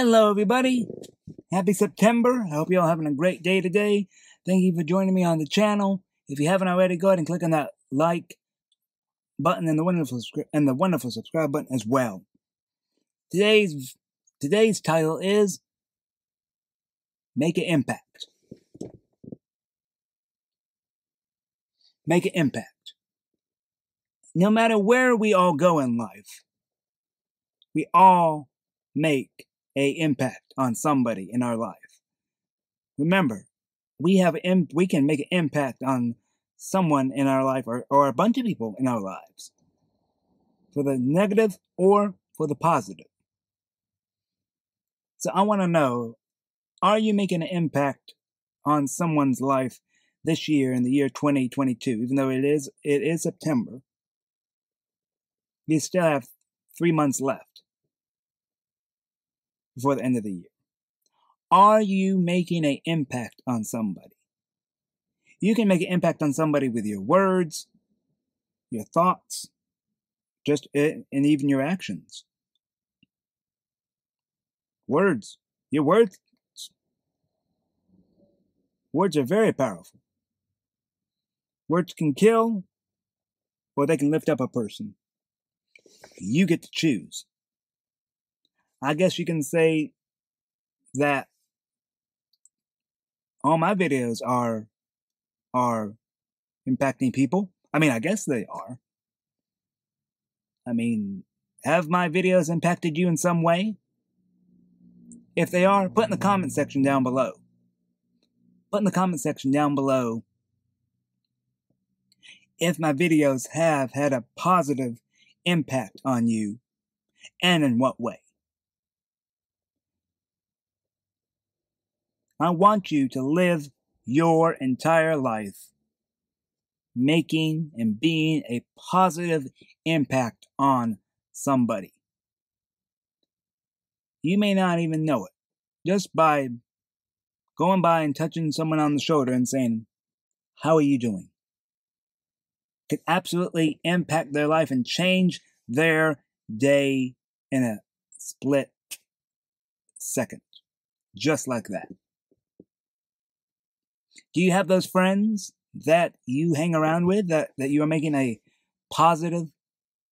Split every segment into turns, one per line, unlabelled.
Hello, everybody. Happy September. I hope you're all having a great day today. Thank you for joining me on the channel. If you haven't already, go ahead and click on that like button and the wonderful and the wonderful subscribe button as well. Today's today's title is Make an Impact. Make an impact. No matter where we all go in life, we all make a impact on somebody in our life. Remember, we have we can make an impact on someone in our life or, or a bunch of people in our lives for the negative or for the positive. So I want to know, are you making an impact on someone's life this year in the year 2022 even though it is it is September? You still have 3 months left before the end of the year? Are you making an impact on somebody? You can make an impact on somebody with your words, your thoughts, just and even your actions. Words, your words, words are very powerful. Words can kill, or they can lift up a person. You get to choose. I guess you can say that all my videos are are impacting people. I mean, I guess they are. I mean, have my videos impacted you in some way? If they are, put in the comment section down below. Put in the comment section down below if my videos have had a positive impact on you and in what way. I want you to live your entire life making and being a positive impact on somebody. You may not even know it. Just by going by and touching someone on the shoulder and saying, How are you doing? could absolutely impact their life and change their day in a split second. Just like that. Do you have those friends that you hang around with that, that you are making a positive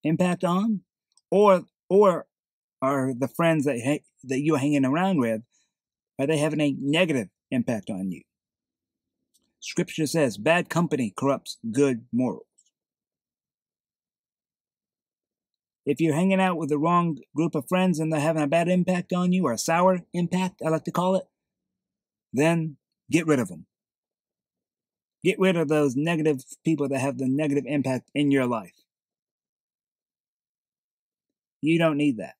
impact on? Or or are the friends that ha- that you're hanging around with are they having a negative impact on you? Scripture says bad company corrupts good morals. If you're hanging out with the wrong group of friends and they're having a bad impact on you, or a sour impact, I like to call it, then get rid of them. Get rid of those negative people that have the negative impact in your life. You don't need that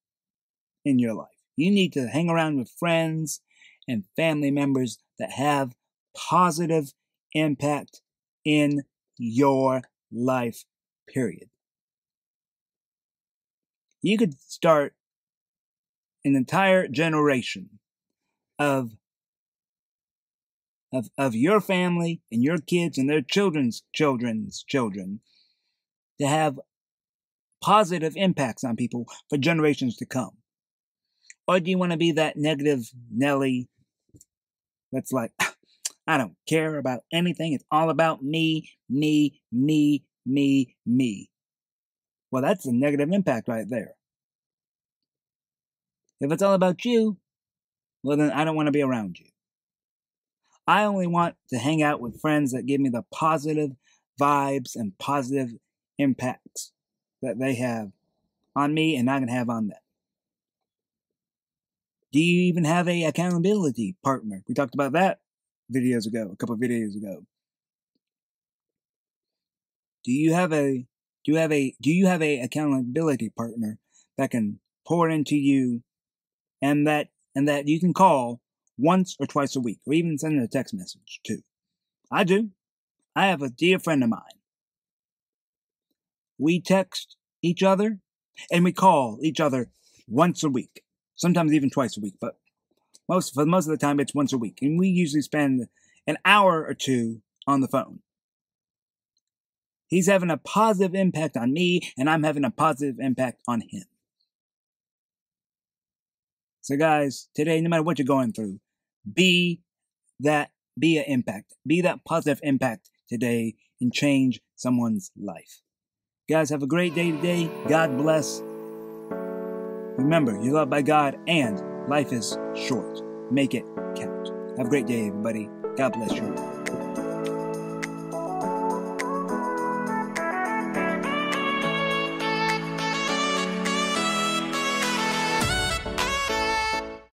in your life. You need to hang around with friends and family members that have positive impact in your life, period. You could start an entire generation of of, of your family and your kids and their children's children's children to have positive impacts on people for generations to come? Or do you want to be that negative Nelly that's like, I don't care about anything. It's all about me, me, me, me, me. Well, that's a negative impact right there. If it's all about you, well, then I don't want to be around you. I only want to hang out with friends that give me the positive vibes and positive impacts that they have on me and I can have on them. Do you even have a accountability partner? We talked about that videos ago, a couple of videos ago. Do you have a do you have a do you have a accountability partner that can pour into you and that and that you can call once or twice a week, or even sending a text message too. I do. I have a dear friend of mine. We text each other and we call each other once a week, sometimes even twice a week, but most for most of the time it's once a week, and we usually spend an hour or two on the phone. He's having a positive impact on me, and I'm having a positive impact on him. So, guys, today, no matter what you're going through, be that, be an impact, be that positive impact today and change someone's life. Guys, have a great day today. God bless. Remember, you're loved by God and life is short. Make it count. Have a great day, everybody. God bless you.